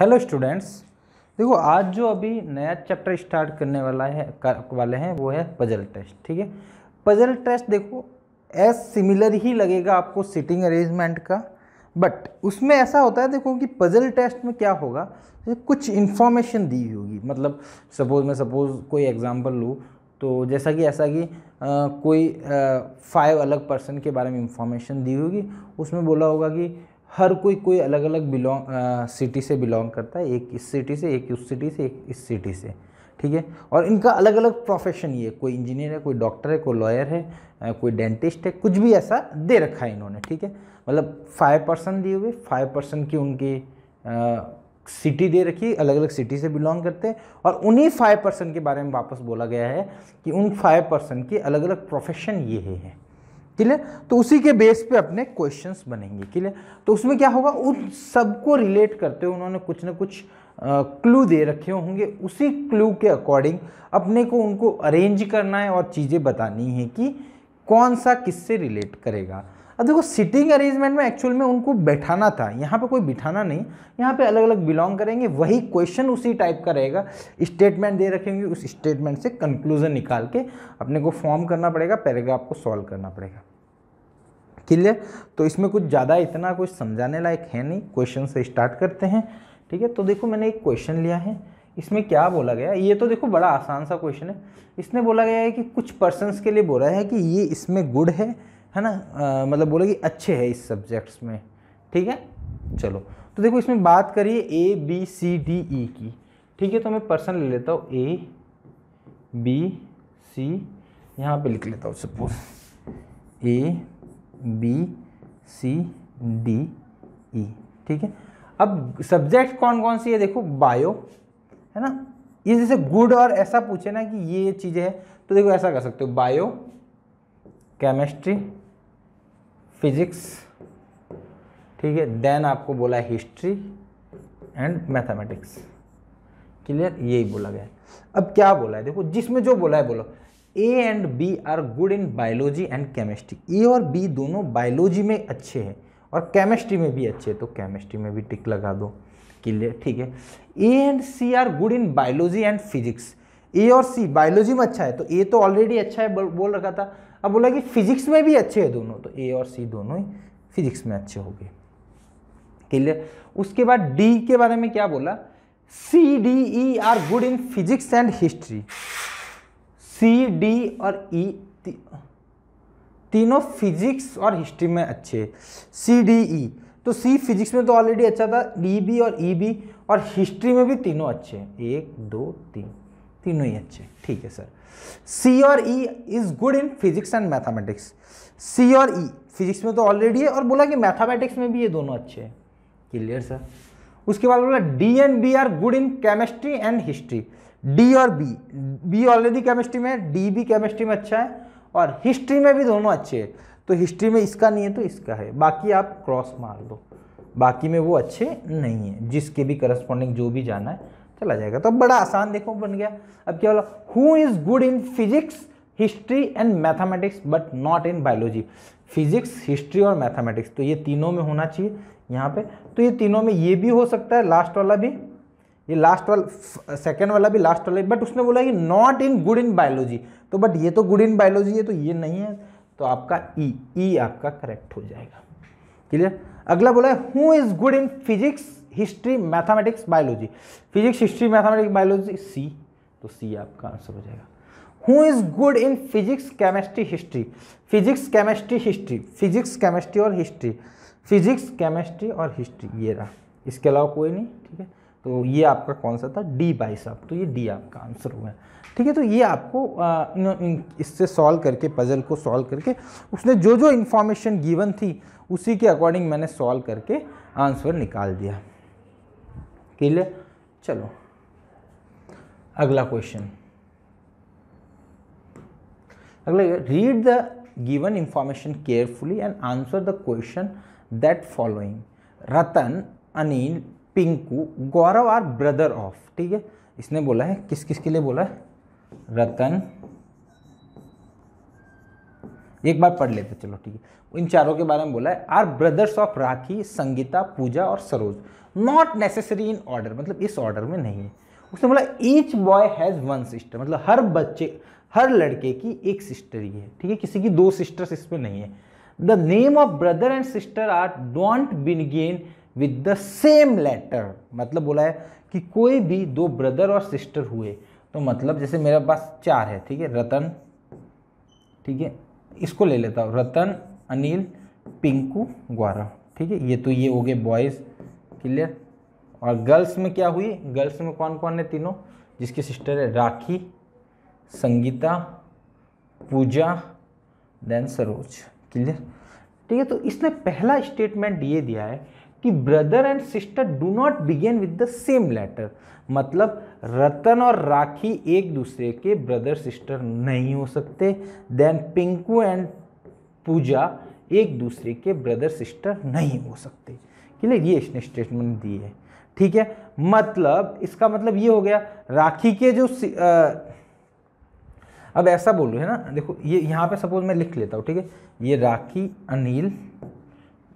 Hello students देखो आज जो अभी नया चैप्टर स्टार्ट करने वाला है कर, वाले हैं वो है पजल टेस्ट ठीक है? पजल टेस्ट देखो एज सिमिलर ही लगेगा आपको सिटिंग अरेंजमेंट का बट उसमें ऐसा होता है देखो कि पजल टेस्ट में क्या होगा कुछ इन्फॉर्मेशन दी होगी। मतलब सपोज़ मैं सपोज़ कोई एग्जांपल लूँ तो जैसा कि ऐसा कि आ, कोई फाइव अलग पर्सन के बारे में इंफॉर्मेशन दी होगी उसमें बोला होगा कि हर कोई कोई अलग अलग बिलोंग सिटी से बिलोंग करता है, एक इस सिटी से, एक उस सिटी से, एक इस सिटी से, ठीक है? और इनका अलग अलग प्रोफेशन ये कोई इंजीनियर है, कोई डॉक्टर है, कोई लॉयर है कोई डेंटिस्ट है, कुछ भी ऐसा दे रखा है इन्होंने, ठीक है? मतलब फाइव पर्सन दिए हुए फाइव पर्सन की उनकी सिटी दे रखी अलग अलग सिटी से बिलोंग करते हैं और उन्हीं फाइव परसेंट के बारे में वापस बोला गया है कि उन फाइव परसेंट की अलग अलग प्रोफेशन ये है। क्लियर तो उसी के बेस पे अपने क्वेश्चंस बनेंगे क्लियर तो उसमें क्या होगा? उन सबको रिलेट करते हुए उन्होंने कुछ ना कुछ क्लू दे रखे होंगे। उसी क्लू के अकॉर्डिंग अपने को उनको अरेंज करना है और चीज़ें बतानी है कि कौन सा किससे रिलेट करेगा। अब देखो सिटिंग अरेंजमेंट में एक्चुअल में उनको बैठाना था। यहाँ पे कोई बिठाना नहीं। यहाँ पे अलग अलग बिलोंग करेंगे। वही क्वेश्चन उसी टाइप का रहेगा। स्टेटमेंट दे रखेंगे उस स्टेटमेंट से कंक्लूजन निकाल के अपने को फॉर्म करना पड़ेगा। पैराग्राफ को सॉल्व करना पड़ेगा। क्लियर तो इसमें कुछ ज़्यादा इतना कुछ समझाने लायक है नहीं। क्वेश्चन से स्टार्ट करते हैं ठीक है? तो देखो मैंने एक क्वेश्चन लिया है। इसमें क्या बोला गया? ये तो देखो बड़ा आसान सा क्वेश्चन है। इसमें बोला गया है कि कुछ पर्सनस के लिए बोला है कि ये इसमें गुड है है ना? आ, मतलब बोले कि अच्छे है इस सब्जेक्ट्स में ठीक है? चलो तो देखो इसमें बात करिए ए बी सी डी ई की ठीक है? तो मैं पर्सन ले लेता हूँ ए बी सी यहाँ पे लिख लेता हूँ suppose A B C D E ठीक है? अब सब्जेक्ट कौन कौन सी है? देखो बायो है ना? ये जैसे गुड और ऐसा पूछे ना कि ये चीज़ें है तो देखो ऐसा कर सकते हो। बायो केमिस्ट्री फिजिक्स ठीक है? देन आपको बोला हिस्ट्री एंड मैथमेटिक्स क्लियर यही बोला गया है। अब क्या बोला है? देखो, जिसमें जो बोला है, बोलो। A and B are good in biology and chemistry A और बी दोनों बायोलॉजी में अच्छे हैं और केमिस्ट्री में भी अच्छे हैं तो केमिस्ट्री में भी टिक लगा दो। क्लियर ठीक है। A and C are good in biology and physics A और सी बायोलॉजी में अच्छा है तो ए तो ऑलरेडी अच्छा है, बोल रखा था। अब बोला कि फिजिक्स में भी अच्छे हैं दोनों तो ए और सी दोनों ही फिजिक्स में अच्छे हो गए। क्लियर उसके बाद डी के बारे में क्या बोला? C D E are good in physics and history C D और ई e, तीनों फिजिक्स और हिस्ट्री में अच्छे सी डी ई तो सी फिजिक्स में तो ऑलरेडी अच्छा था डी बी और ई e बी और हिस्ट्री में भी तीनों अच्छे हैं। एक दो तीन। तीनों ही अच्छे ठीक है सर। सी और E is good in physics and mathematics C और ई e, फिजिक्स में तो ऑलरेडी है और बोला कि मैथमेटिक्स में भी ये दोनों अच्छे हैं। क्लियर सर उसके बाद बोला D and B are good in chemistry and history D और बी। बी ऑलरेडी केमिस्ट्री में डी भी केमिस्ट्री में अच्छा है, और हिस्ट्री में भी दोनों अच्छे हैं। तो हिस्ट्री में इसका नहीं है तो इसका है। बाकी आप क्रॉस मार दो बाकी में वो अच्छे नहीं है, जिसके भी करस्पॉन्डिंग जो भी जाना है, चला जाएगा। तो बड़ा आसान देखो, बन गया। अब क्या बोला? Who is good in physics history and mathematics but not in biology physics history और मैथमेटिक्स तो ये तीनों में होना चाहिए यहाँ पे। तो ये तीनों में ये भी हो सकता है लास्ट वाला भी। ये लास्ट वाला सेकेंड वाला भी लास्ट वाला बट उसने बोला कि not in good in biology तो बट ये तो गुड इन बायोलॉजी है तो ये नहीं है तो आपका ई e, ई e आपका करेक्ट हो जाएगा. क्लियर अगला बोला है who is good in physics history mathematics biology physics history mathematics biology C तो सी आपका आंसर हो जाएगा. Who is good in physics chemistry history physics chemistry history physics chemistry और हिस्ट्री फिजिक्स केमिस्ट्री और history ये रहा. इसके अलावा कोई नहीं ठीक है? तो ये आपका कौन सा था? डी बाई साहब तो ये डी आपका आंसर हुआ ठीक है तो ये आपको इससे सॉल्व करके, पजल को सॉल्व करके, उसने जो जो इन्फॉर्मेशन गिवन थी, उसी के अकॉर्डिंग मैंने सॉल्व करके आंसर निकाल दिया। क्लियर? चलो, अगला क्वेश्चन। अगला read the given information carefully and answer the question that following Ratan, Anil Pinku Gaurav are brother of, ठीक है? इसने बोला है, किस किस के लिए बोला है? रतन। एक बार पढ़ लेते, चलो, ठीक है। इन चारों के बारे में बोला है are brothers of Rakhi Sangeeta Pooja और Saroj not necessary in order मतलब इस ऑर्डर में नहीं है। उसने बोला each boy has one sister मतलब हर बच्चे, हर लड़के की एक सिस्टर ही है, ठीक है? किसी की दो सिस्टर्स इसमें नहीं है। The name of brother and sister are don't begin with the same letter मतलब बोला है कि कोई भी दो ब्रदर और सिस्टर हुए तो मतलब जैसे मेरे पास चार है, ठीक है? रतन, ठीक है? इसको ले लेता हूँ। रतन, अनिल, पिंकू गौरव ठीक है? ये तो ये हो गए बॉयज़ क्लियर और गर्ल्स में क्या हुई? गर्ल्स में कौन कौन है तीनों? जिसकी सिस्टर है राखी, संगीता, पूजा देन सरोज क्लियर ठीक है? तो इसने पहला स्टेटमेंट ये दिया है कि brother and sister do not begin with the same letter मतलब रतन और राखी एक दूसरे के ब्रदर सिस्टर नहीं हो सकते. देन पिंकू एंड पूजा एक दूसरे के ब्रदर सिस्टर नहीं हो सकते. क्लियर ये इसने स्टेटमेंट दी है. ठीक है? मतलब इसका मतलब ये हो गया राखी के जो आ, अब ऐसा बोलो है ना? देखो ये यहाँ पे सपोज़ मैं लिख लेता हूँ ठीक है? ये राखी अनिल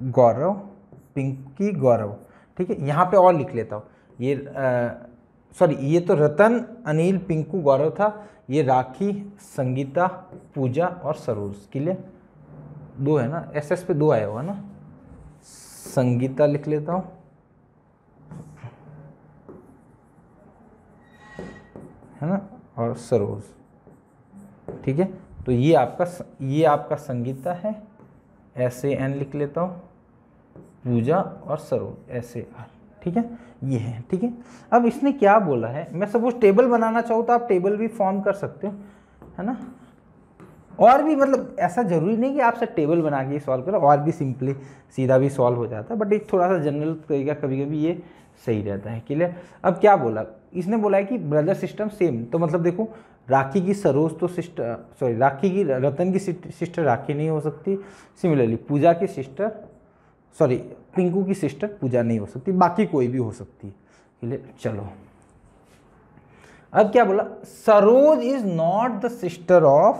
गौरव पिंकी गौरव। ठीक है, यहाँ पे और लिख लेता हूँ। ये सॉरी ये तो रतन, अनिल, पिंकू गौरव था। ये राखी, संगीता, पूजा और सरोज के लिए दो है ना? एस एस पे दो आया हुआ ना? संगीता लिख लेता हूँ। है ना? और सरोज। ठीक है तो ये आपका ये आपका संगीता है। एस ए एन लिख लेता हूँ। पूजा और सरोज, ऐसे। ठीक है? ये है, ठीक है? अब इसने क्या बोला है? मैं सपोज़ टेबल बनाना चाहूँ तो आप टेबल भी फॉर्म कर सकते हो, है ना? और भी मतलब ऐसा ज़रूरी नहीं कि आप सर टेबल बना के सॉल्व करो, और भी सिंपली सीधा भी सॉल्व हो जाता है बट एक थोड़ा सा जनरल तरीका कभी कभी ये सही रहता है क्लियर अब क्या बोला? इसने बोला है कि ब्रदर सिस्टम सेम तो मतलब देखो, राखी की सरोज तो सिस्टर सॉरी राखी की रतन की सिस्टर राखी नहीं हो सकती। सिमिलरली पूजा की सिस्टर सॉरी, पिंकू की सिस्टर पूजा नहीं हो सकती, बाकी कोई भी हो सकती है। चलो। अब क्या बोला? Saroj is not the sister of,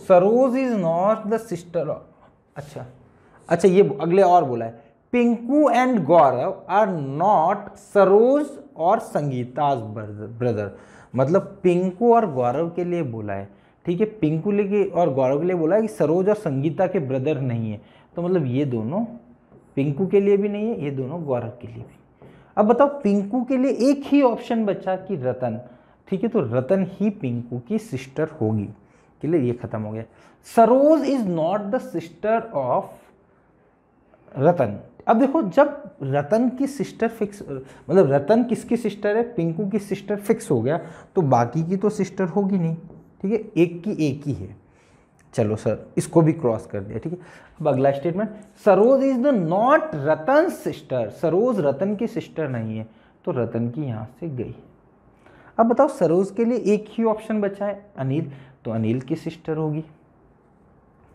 Saroj is not the sister of अच्छा अच्छा ये अगले और बोला है। Pinku and Gaurav are not Saroj और संगीता ब्रदर। मतलब पिंकू और गौरव के लिए बोला है, ठीक है? पिंकू लेके और गौरव के लिए बोला है कि सरोज और संगीता के ब्रदर नहीं है। तो मतलब ये दोनों पिंकू के लिए भी नहीं है, ये दोनों गौरव के लिए भी। अब बताओ, पिंकू के लिए एक ही ऑप्शन बचा कि रतन। ठीक है तो रतन ही पिंकू की सिस्टर होगी। के लिए ये खत्म हो गया। Saroj is not the sister of Ratan. अब देखो, जब रतन की सिस्टर फिक्स मतलब रतन किसकी सिस्टर है? पिंकू की सिस्टर फिक्स हो गया तो बाकी की तो सिस्टर होगी नहीं। ठीक है, एक की एक ही है। चलो सर, इसको भी क्रॉस कर दिया, ठीक है? अब अगला statement Saroj is the not Ratan sister Saroj Ratan की सिस्टर नहीं है तो रतन की यहाँ से गई। अब बताओ, सरोज के लिए एक ही ऑप्शन बचा है, अनिल तो अनिल की सिस्टर होगी।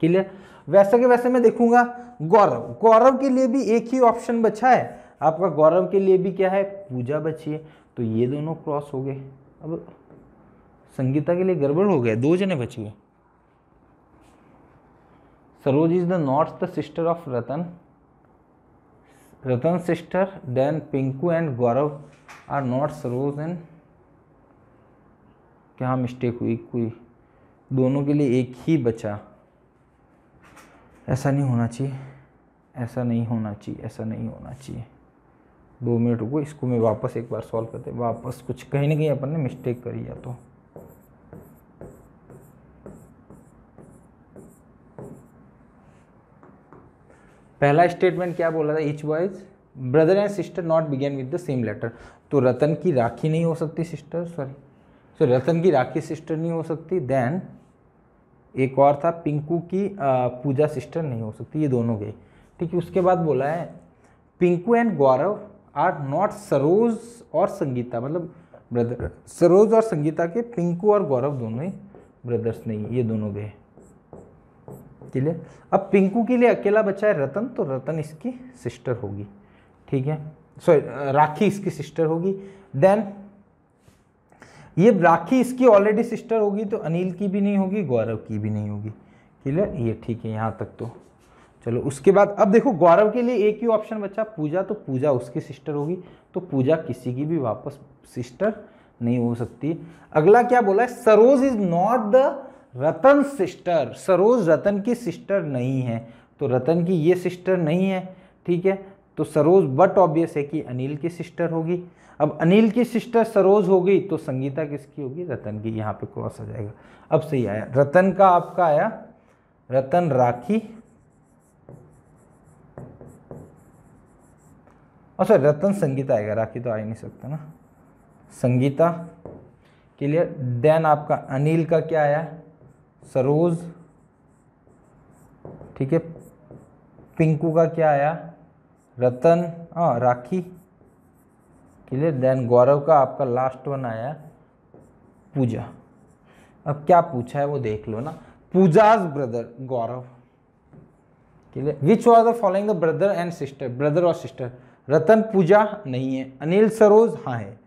क्लियर वैसे के वैसे मैं देखूँगा, गौरव। गौरव के लिए भी एक ही ऑप्शन बचा है। आपका गौरव के लिए भी क्या है? पूजा बची है तो ये दोनों क्रॉस हो गए। अब संगीता के लिए गड़बड़ हो गया, दो जने बच गए। Saroj is the not the sister of Ratan Ratan sister then Pinku and Gaurav are not Saroj and क्या मिस्टेक हुई? कोई दोनों के लिए एक ही बचा। ऐसा नहीं होना चाहिए। ऐसा नहीं होना चाहिए। ऐसा नहीं होना चाहिए। दो मिनट रुको, इसको मैं वापस एक बार सॉल्व करते वापस कुछ कहीं ना कहीं अपन ने मिस्टेक करी या तो। पहला स्टेटमेंट क्या बोला था? Each wise brother and sister not begin with the same letter तो रतन की राखी नहीं हो सकती सिस्टर सॉरी सो रतन की राखी सिस्टर नहीं हो सकती देन एक और था, पिंकू की पूजा सिस्टर नहीं हो सकती, ये दोनों गए। ठीक है, उसके बाद बोला है, Pinku and Gaurav are not Saroj और संगीता मतलब ब्रदर सरोज और संगीता के पिंकू और गौरव दोनों ही ब्रदर्स नहीं, ये दोनों गए। क्लियर अब पिंकू के लिए अकेला बचा है रतन तो रतन इसकी सिस्टर होगी। ठीक है? सॉरी राखी इसकी सिस्टर होगी। देन ये राखी इसकी ऑलरेडी सिस्टर होगी तो अनिल की भी नहीं होगी, गौरव की भी नहीं होगी। क्लियर ये ठीक है, यहाँ तक तो। चलो, उसके बाद, अब देखो, गौरव के लिए एक ही ऑप्शन बचा, पूजा तो पूजा उसकी सिस्टर होगी। तो पूजा किसी की भी वापस सिस्टर नहीं हो सकती। अगला क्या बोला है? Saroj is not the Ratan sister, Saroj Ratan की सिस्टर नहीं है। तो रतन की ये सिस्टर नहीं है, ठीक है? तो सरोज बट ऑब्वियस है कि अनिल की सिस्टर होगी। अब अनिल की सिस्टर सरोज हो गई तो संगीता किसकी होगी? रतन की, यहाँ पे क्रॉस आ जाएगा। अब सही आया। रतन का आपका आया, रतन राखी। अच्छा रतन संगीता आएगा। राखी तो आ ही नहीं सकता ना। संगीता क्लियर देन आपका अनिल का क्या आया? सरोज, ठीक है, पिंकू का क्या आया? रतन हाँ राखी क्लियर देन गौरव का आपका लास्ट वन आया, पूजा। अब क्या पूछा है वो देख लो ना। Pooja's brother Gaurav clear which was the following the brother and sister brother और सिस्टर रतन पूजा नहीं है, अनिल सरोज हाँ है।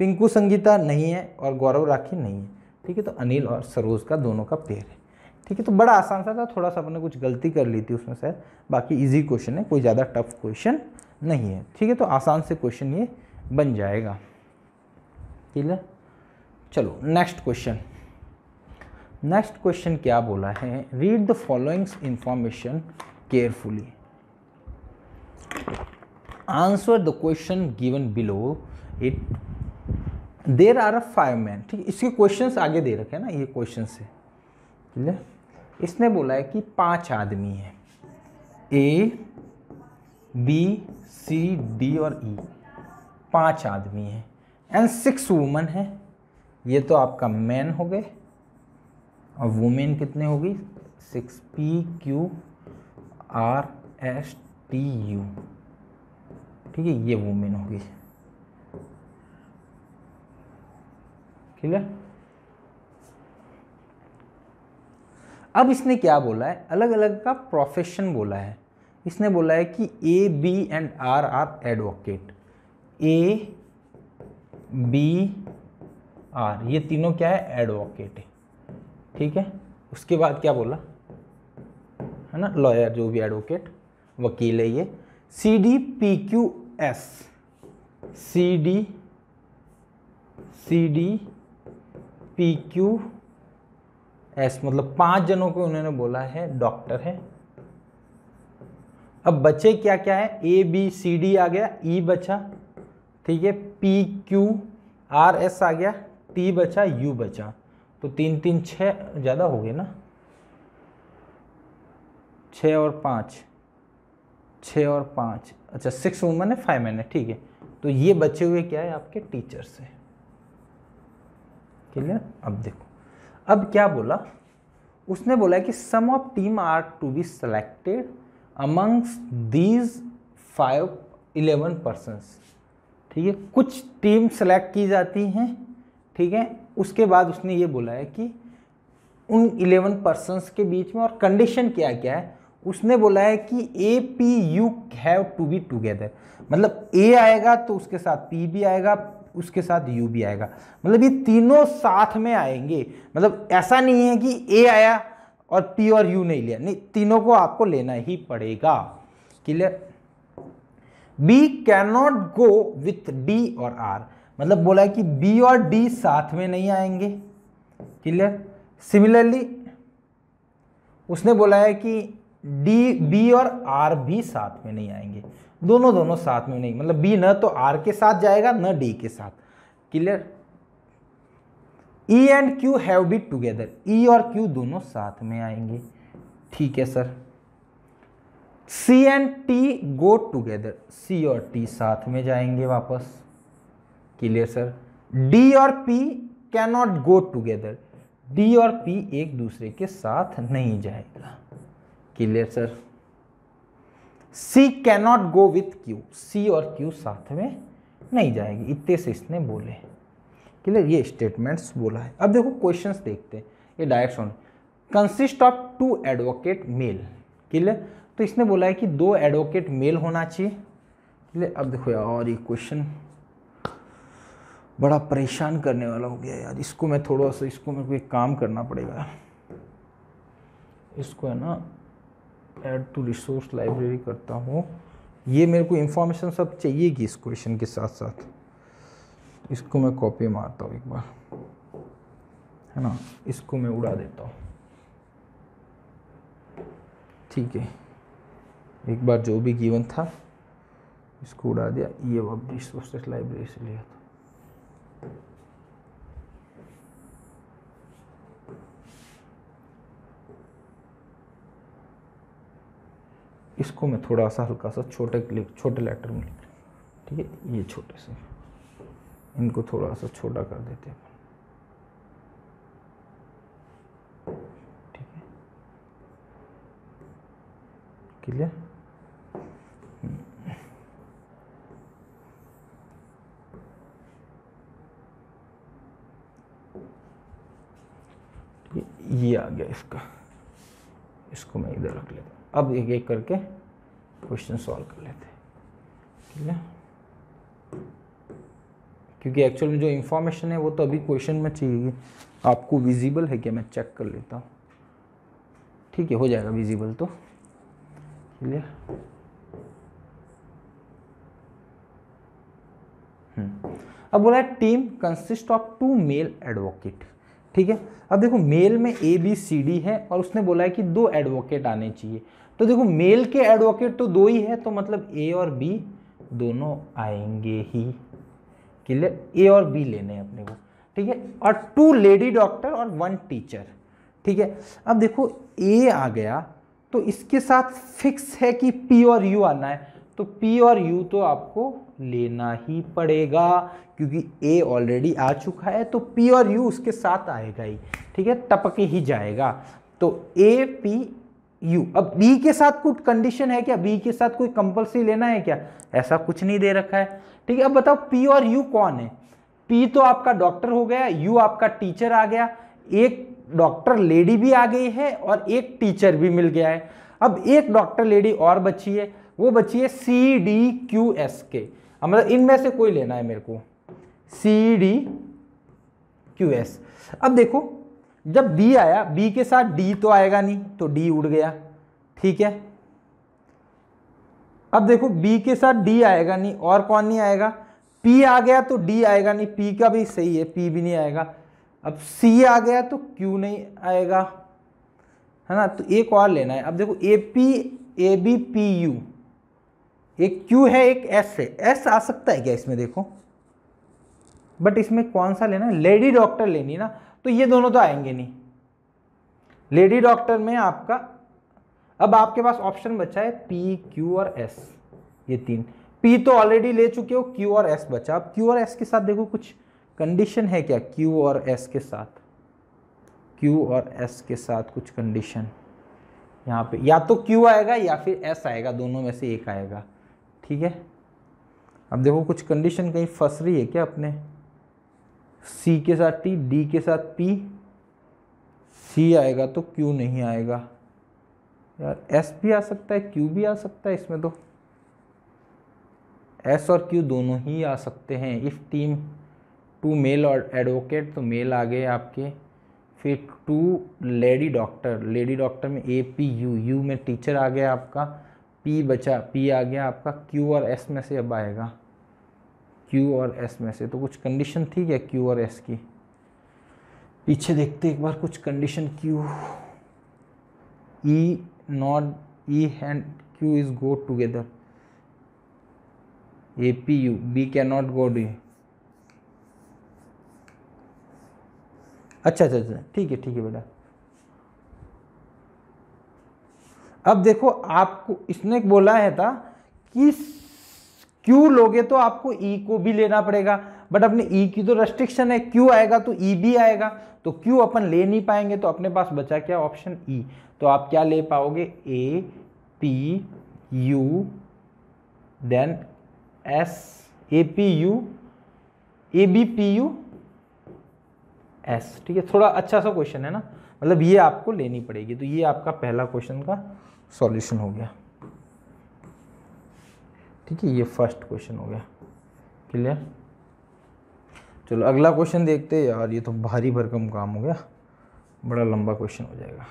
पिंकू संगीता नहीं है और गौरव राखी नहीं है। ठीक है तो अनिल और सरोज का दोनों का पेयर है। ठीक है तो बड़ा आसान सा था, थोड़ा सा अपने कुछ गलती कर ली थी उसमें शायद बाकी इजी क्वेश्चन है, कोई ज़्यादा टफ क्वेश्चन नहीं है। ठीक है तो आसान से क्वेश्चन ये बन जाएगा। ठीक है चलो नेक्स्ट क्वेश्चन नेक्स्ट क्वेश्चन क्या बोला है? Read the followings information carefully answer the question given below it there are a five man ठीक है? इसके क्वेश्चन आगे दे रखे हैं ना, ये क्वेश्चन से। ठीक है? इसने बोला है कि पाँच आदमी हैं। ए बी सी डी और ई e. पाँच आदमी हैं। एंड सिक्स वुमन है। ये तो आपका मैन हो गए। और वुमेन कितने होगी six P Q R S T U ठीक है? ये वुमेन होगी क्लियर अब इसने क्या बोला है? अलग अलग का प्रोफेशन बोला है। इसने बोला है कि A B and R R advocate A B R ये तीनों क्या है? एडवोकेट है। ठीक है? उसके बाद क्या बोला? है ना? लॉयर जो भी एडवोकेट वकील है ये। C D P Q S C D C D P Q S मतलब पाँच जनों को उन्होंने बोला है डॉक्टर है। अब बचे क्या क्या है? ए बी सी डी आ गया ई e बचा, ठीक है। पी क्यू आर एस आ गया टी बचा यू बचा। तो तीन तीन छ ज़्यादा हो गए ना? छ और पाँच छ और पाँच अच्छा सिक्स वुमन है फाइव मैन है, ठीक है। तो ये बचे हुए क्या है आपके टीचर्स है। क्लियर अब देखो। अब क्या बोला? उसने बोला कि some of team are to be selected amongst these five eleven persons ठीक है? कुछ टीम सेलेक्ट की जाती हैं। ठीक है? उसके बाद उसने ये बोला है कि उन इलेवन पर्सनस के बीच में और कंडीशन क्या क्या है? उसने बोला है कि A P U have to be together मतलब ए आएगा तो उसके साथ पी भी आएगा उसके साथ यू भी आएगा। मतलब ये तीनों साथ में आएँगे। मतलब ऐसा नहीं है कि ए आया और पी और यू नहीं लिया। नहीं, तीनों को आपको लेना ही पड़ेगा। Clear B can not go with D और आर मतलब बोला है कि बी और डी साथ में नहीं आएँगे। क्लियर सिमिलरली उसने बोला है कि डी बी और आर भी साथ में नहीं आएँगे। दोनों दोनों साथ में नहीं मतलब बी न तो आर के साथ जाएगा, न डी के साथ। Clear E and Q have be together E और क्यू दोनों साथ में आएँगे। ठीक है sir C and T go together C और टी साथ में जाएँगे वापस। क्लियर सर डी और P can not go together D और पी एक दूसरे के साथ नहीं जाएगा। Clear sir C cannot go with Q C और क्यू साथ में नहीं जाएगी। इतने से इसने बोले। क्लियर? ये स्टेटमेंट्स बोला है। अब देखो क्वेश्चन देखते हैं। ये direction consist of two advocate male clear तो इसने बोला है कि दो एडवोकेट मेल होना चाहिए। क्लियर अब देखो यार, और ये क्वेश्चन बड़ा परेशान करने वाला हो गया यार। इसको मैं थोड़ा सा, इसको मेरे को एक काम करना पड़ेगा। इसको है ना ऐड टू रिसोर्स लाइब्रेरी करता हूँ। ये मेरे को इन्फॉर्मेशन सब चाहिएगी इस क्वेश्चन के साथ साथ इसको मैं कॉपी मारता हूँ एक बार। है ना? इसको मैं उड़ा देता हूँ। ठीक है। एक बार जो भी गिवन था, इसको उड़ा दिया। ये अब रिसोर्सेस लाइब्रेरी से लिया था इसको मैं थोड़ा सा हल्का सा छोटे छोटे लेटर में लिख ठीक है? ये छोटे से। इनको थोड़ा सा छोटा कर देते हैं। ठीक है? क्लियर? ये आ गया इसका। इसको मैं इधर रख लेता अब एक एक करके क्वेश्चन सॉल्व कर लेते ठीक है? क्योंकि एक्चुअल में जो इन्फॉर्मेशन है, वो तो अभी क्वेश्चन में चाहिए। आपको विजिबल है क्या? मैं चेक कर लेता हूँ। ठीक है, हो जाएगा विजिबल तो। Clear hmm. अब बोला है team consist of two male advocate ठीक है? अब देखो मेल में ए बी सी डी है और उसने बोला है कि दो एडवोकेट आने चाहिए। तो देखो मेल के एडवोकेट तो दो ही है तो मतलब ए और बी दोनों आएँगे ही। क्लियर ए और बी लेने हैं अपने को, ठीक है? और टू लेडी डॉक्टर और वन टीचर ठीक है? अब देखो ए आ गया तो इसके साथ फिक्स है कि पी और यू आना है। तो पी और यू तो आपको लेना ही पड़ेगा, क्योंकि ए ऑलरेडी आ चुका है तो पी और यू उसके साथ आएगा ही, ठीक है? टपके ही जाएगा। तो ए P U अब B के साथ कुछ कंडीशन है क्या? बी के साथ कोई कंपल्सरी लेना है क्या? ऐसा कुछ नहीं दे रखा है। ठीक है, अब बताओ पी और यू कौन है? पी तो आपका डॉक्टर हो गया यू आपका टीचर आ गया, एक डॉक्टर लेडी भी आ गई है और एक टीचर भी मिल गया है। अब एक डॉक्टर लेडी और बची है, वो बची है सी डी क्यू एस के। मतलब इनमें से कोई लेना है मेरे को। सी डी क्यू एस अब देखो जब बी आया बी के साथ डी तो आएगा नहीं तो डी उड़ गया। ठीक है? अब देखो बी के साथ डी आएगा नहीं, और कौन नहीं आएगा? पी आ गया तो डी आएगा नहीं। पी का भी सही है पी भी नहीं आएगा। अब सी आ गया तो क्यू नहीं आएगा, है ना? तो एक और लेना है। अब देखो A P A B P U एक क्यू है, एक एस है। एस आ सकता है क्या इसमें? देखो। बट इसमें कौन सा लेना है? लेडी डॉक्टर लेनी ना। तो ये दोनों तो आएँगे नहीं। लेडी डॉक्टर में आपका, अब आपके पास ऑप्शन बचा है पी क्यू और एस ये तीन। पी तो ऑलरेडी ले चुके हो क्यू और एस बचा। अब क्यू और एस के साथ देखो कुछ कंडीशन है क्या क्यू और एस के साथ? क्यू और एस के साथ कुछ कंडीशन यहाँ पे या तो क्यू आएगा या फिर एस आएगा, दोनों में से एक आएगा। ठीक है? अब देखो कुछ कंडीशन कहीं फंस रही है क्या अपने? सी के साथ टी डी के साथ पी सी आएगा तो क्यू नहीं आएगा। यार एस भी आ सकता है क्यू भी आ सकता है इसमें तो। एस और क्यू दोनों ही आ सकते हैं। इफ़ टीम टू मेल और एडवोकेट तो मेल आ गए आपके। फिर two lady doctor lady doctor में ए पी यू यू में टीचर आ गया आपका। पी बचा पी आ गया आपका। क्यू और एस में से अब आएगा। क्यू और एस में से। तो कुछ कंडीशन थी क्या क्यू और एस की? पीछे देखते एक बार कुछ condition Q E not E and Q is go together A P U B can not go D अच्छा अच्छा अच्छा। ठीक है ठीक है बेटा। अब देखो, आपको, इसने बोला है था कि क्यू लोगे तो आपको ई e को भी लेना पड़ेगा बट अपने ई e की तो रेस्ट्रिक्शन है क्यू आएगा तो ई e भी आएगा तो क्यू अपन ले नहीं पाएँगे तो अपने पास बचा क्या ऑप्शन ई तो आप क्या ले पाओगे? A P U then S A P U A B P U S ठीक है? थोड़ा अच्छा सा क्वेश्चन है ना? मतलब ये आपको लेनी पड़ेगी तो ये आपका पहला क्वेश्चन का सॉल्यूशन हो गया। ठीक है ये फ़र्स्ट क्वेश्चन हो गया। क्लियर चलो अगला क्वेश्चन देखते हैं यार ये तो भारी भरकम काम हो गया। बड़ा लंबा क्वेश्चन हो जाएगा।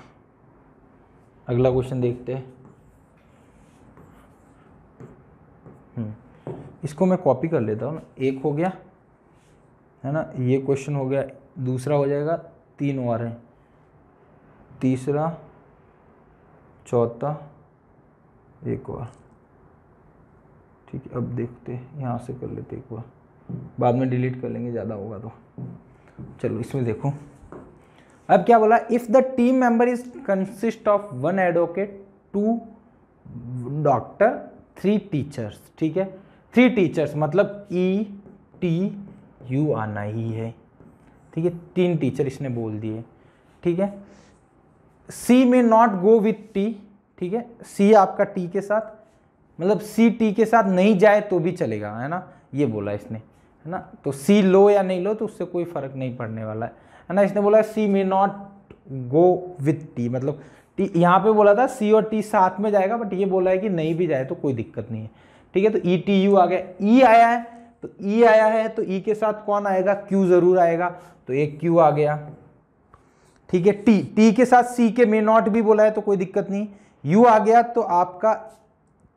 अगला क्वेश्चन देखते हैं। हम्म, इसको मैं कॉपी कर लेता हूँ ना। एक हो गया है ना? ये क्वेश्चन हो गया दूसरा हो जाएगा तीन और हैं। तीसरा चौथा एक और। ठीक है, अब देखते हैं, यहाँ से कर लेते एक बार। बाद में डिलीट कर लेंगे, ज़्यादा होगा तो। चलो, इसमें देखो। अब क्या बोला? If the team member is consist of one advocate two doctor three teachers ठीक है? थ्री टीचर्स मतलब ई टी यू आना ही है। ठीक है? तीन टीचर इसने बोल दिए। ठीक है? सी में नॉट गो विथ टी ठीक है? सी आपका टी के साथ मतलब सी टी के साथ नहीं जाए तो भी चलेगा, है ना? ये बोला इसने, है ना? तो सी लो या नहीं लो तो उससे कोई फ़र्क नहीं पड़ने वाला है है ना? इसने बोला C may not go with T मतलब टी यहाँ पे बोला था सी और टी साथ में जाएगा बट ये बोला है कि नहीं भी जाए तो कोई दिक्कत नहीं है, ठीक है? तो ई टी यू आ गया ई e आया है तो ई e आया है तो ई e के साथ कौन आएगा? क्यू ज़रूर आएगा तो एक क्यू आ गया, ठीक है? टी टी के साथ सी के मे नॉट भी बोला है तो कोई दिक्कत नहीं यू आ गया तो आपका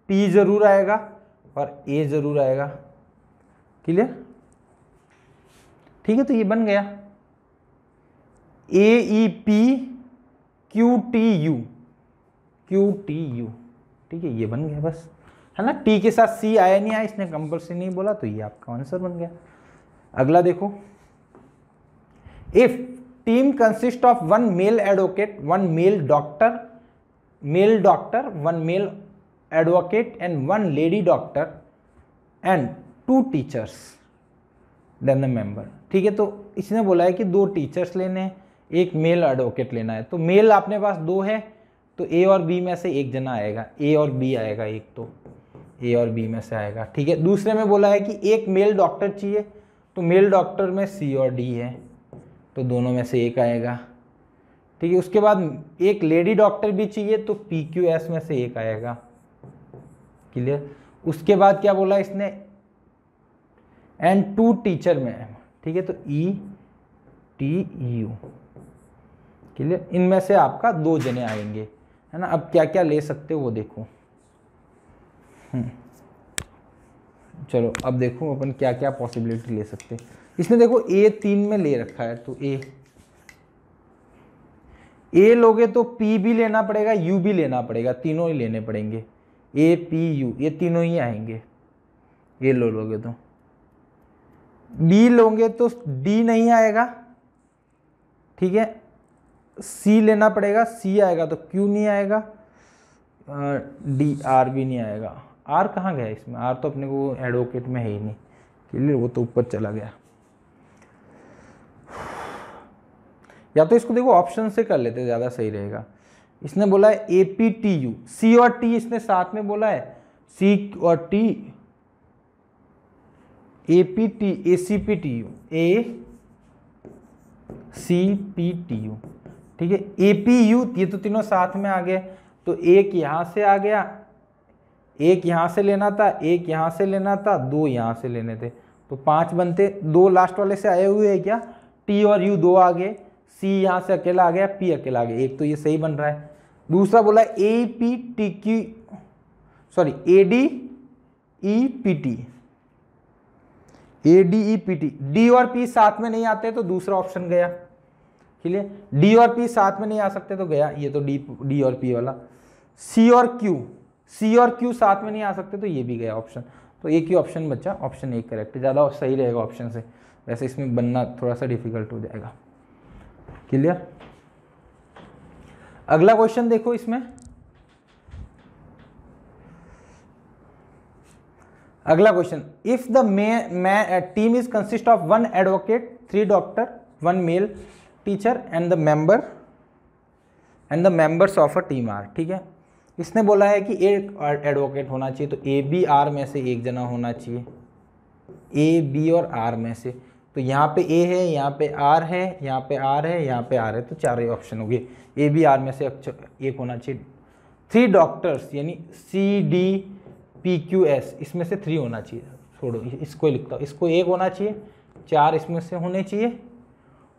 टी ज़रूर आएगा और ए ज़रूर आएगा। क्लियर ठीक है तो ये बन गया। A E P Q T U Q T U ठीक है, ये बन गया बस। है ना? टी के साथ सी आया नहीं, आया इसने कंपल्सरी नहीं बोला तो ये आपका आंसर बन गया। अगला देखो। If team consist of one male advocate one male doctor male doctor one male advocate and one lady doctor and two teachers then the member ठीक है तो इसने बोला है कि दो टीचर्स लेने हैं, एक मेल एडवोकेट लेना है। तो मेल आपने पास दो है तो ए और बी में से एक जना आएगा। ए और बी आएगा, एक तो ए और बी में से आएगा। ठीक है, दूसरे में बोला है कि एक मेल डॉक्टर चाहिए तो मेल डॉक्टर में सी और डी है तो दोनों में से एक आएगा। ठीक है, उसके बाद एक लेडी डॉक्टर भी चाहिए तो पी क्यू एस में से एक आएगा। क्लियर उसके बाद क्या बोला इसने? एंड टू टीचर में ठीक है तो ई टी यू क्लियर इनमें से आपका दो जने आएँगे। है ना? अब क्या क्या ले सकते हो वो देखो। हम्म। चलो, अब देखो अपन क्या क्या पॉसिबिलिटी ले सकते इसमें देखो ए तीन में ले रखा है तो ए ए लोगे तो पी भी लेना पड़ेगा यू भी लेना पड़ेगा, तीनों ही लेने पड़ेंगे। ए पी यू ये तीनों ही आएँगे। ये लो लोगे तो। बी लोगे तो डी नहीं आएगा। ठीक है? सी लेना पड़ेगा सी आएगा तो क्यू नहीं आएगा। डी आर भी नहीं आएगा। आर कहाँ गया इसमें? आर तो अपने को एडवोकेट में है ही नहीं। क्लियर? वो तो ऊपर चला गया। या तो इसको देखो ऑप्शन से कर लेते, ज़्यादा सही रहेगा। इसने बोला है A P T U C और टी इसने साथ में बोला है सी और T A P T A C P T U A C P T U ठीक है? ए पी यू ये तो तीनों साथ में आ गए तो एक यहाँ से आ गया, एक यहाँ से लेना था, एक यहाँ से लेना था, दो यहाँ से लेने थे तो पाँच बनते, दो लास्ट वाले से आए हुए हैं क्या? टी और यू दो आ गए सी यहाँ से अकेला आ गया पी अकेला आ गया, एक तो ये सही बन रहा है। दूसरा बोला A P T Q sorry A D E P T A D E P T D और पी साथ में नहीं आते तो दूसरा ऑप्शन गया। क्लियर? डी और पी साथ में नहीं आ सकते तो गया, ये तो डी डी और पी वाला। सी और क्यू सी और क्यू साथ में नहीं आ सकते तो ये भी गया ऑप्शन तो एक ही ऑप्शन बचा ऑप्शन एक करेक्ट ज़्यादा सही रहेगा ऑप्शन से। वैसे इसमें बनना थोड़ा सा डिफ़िकल्ट हो जाएगा। क्लियर? अगला क्वेश्चन देखो इसमें। अगला question if the may team is consist of one advocate three doctor one male teacher and the member and the members of a team are ठीक है? इसने बोला है कि एक एडवोकेट होना चाहिए तो ए बी आर में से एक जना होना चाहिए। ए बी और आर में से। तो यहाँ पे ए है, यहाँ पे आर है, यहाँ पे आर है, यहाँ पे आर है तो चार ही ऑप्शन हो गए। ए बी आर में से एक होना चाहिए। थ्री डॉक्टर्स यानी C D P Q S इसमें से थ्री होना चाहिए। छोड़ो इसको ही लिखता हूँ। इसको एक होना चाहिए, चार इसमें से होने चाहिए,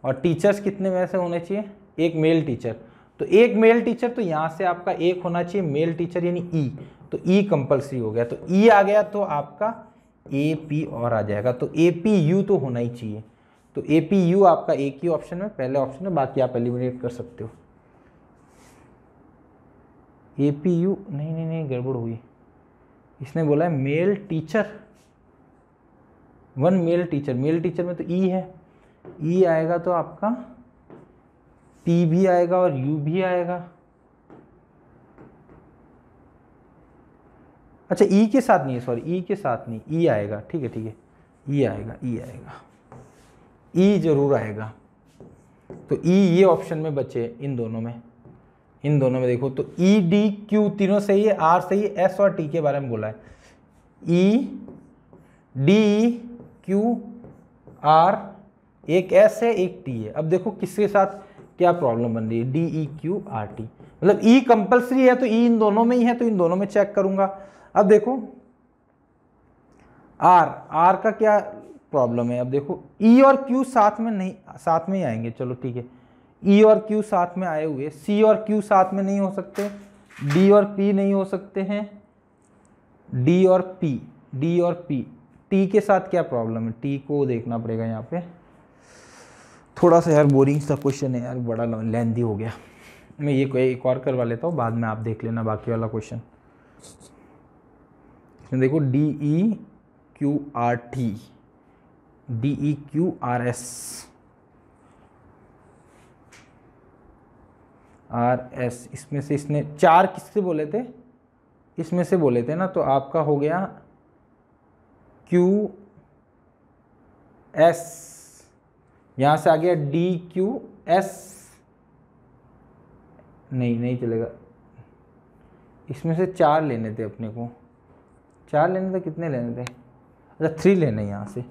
और टीचर्स कितने में से होने चाहिए? एक मेल टीचर तो एक मेल टीचर तो यहाँ से आपका एक होना चाहिए मेल टीचर यानी ई तो ई कंपलसरी हो गया। तो ई आ गया तो आपका ए पी और आ जाएगा। तो ए पी यू तो होना ही चाहिए। तो ए पी यू आपका एक ही ऑप्शन में पहले ऑप्शन है, बाकी आप एलिमिनेट कर सकते हो। ए पी यू नहीं नहीं नहीं, गड़बड़ हुई इसने बोला है male teacher one male teacher male teacher में तो ई है। ई आएगा तो आपका पी भी आएगा और यू भी आएगा। अच्छा ई के साथ नहीं है सॉरी ई के साथ नहीं ई आएगा, ठीक है ठीक है ई आएगा ई आएगा ई ज़रूर आएगा। तो ई ये ऑप्शन में बचे इन दोनों में, इन दोनों में देखो तो ई डी क्यू तीनों सही है आर सही है एस और टी के बारे में बोला है। ई डी क्यू आर एक एस है, एक टी है। अब देखो किसके साथ क्या प्रॉब्लम बन रही है D E Q R T मतलब ई कंपलसरी है तो ई इन दोनों में ही है तो इन दोनों में चेक करूँगा। अब देखो आर आर का क्या प्रॉब्लम है? अब देखो ई e और क्यू साथ में नहीं, साथ में ही आएँगे, चलो ठीक है। ई और क्यू साथ में आए हुए सी और क्यू साथ में नहीं हो सकते डी और पी नहीं हो सकते हैं डी और पी डी और पी टी के साथ क्या प्रॉब्लम है? टी को देखना पड़ेगा यहाँ पे। थोड़ा सा यार बोरिंग सा क्वेश्चन है यार, बड़ा लेंदी हो गया। मैं ये एक और करवा लेता हूँ, बाद में आप देख लेना बाकी वाला क्वेश्चन इसमें देखो D E Q R T D E Q R S R S इसमें से इसने चार किससे बोले थे? इसमें से बोले थे ना तो आपका हो गया क्यू एस यहाँ से आ गया डी क्यू एस नहीं नहीं चलेगा। इसमें से चार लेने थे अपने को। चार लेने थे, कितने लेने थे? अच्छा थ्री लेने यहाँ से।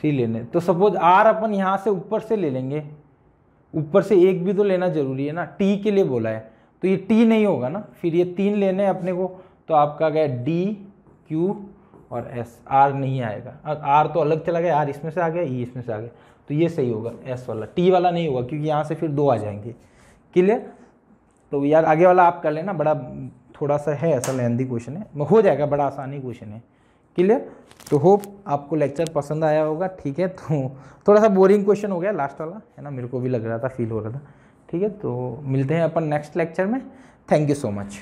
थ्री लेने। तो सपोज़ आर अपन यहाँ से ऊपर से ले लेंगे। ऊपर से एक भी तो लेना ज़रूरी है ना। टी के लिए बोला है। तो ये टी नहीं होगा ना। फिर ये तीन लेने हैं अपने को। तो आपका गया डी क्यू और एस आर नहीं आएगा। आर तो अलग चला गया। आर इसमें से आ गया ई इसमें से आ गया। तो ये सही होगा एस वाला। टी वाला नहीं होगा, क्योंकि यहाँ से फिर दो आ जाएँगे। क्लियर तो यार, आगे वाला आप कर लेना। बड़ा थोड़ा सा है, ऐसा लेंदी क्वेश्चन है हो जाएगा, बड़ा आसानी क्वेश्चन है। क्लियर तो होप आपको लेक्चर पसंद आया होगा, ठीक है? तो थोड़ा सा बोरिंग क्वेश्चन हो गया लास्ट वाला, है ना? मेरे को भी लग रहा था फील हो रहा था। ठीक है? तो मिलते हैं अपन नेक्स्ट लेक्चर में। Thank you so much